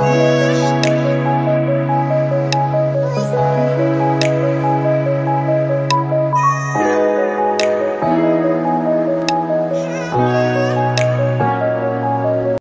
Oh.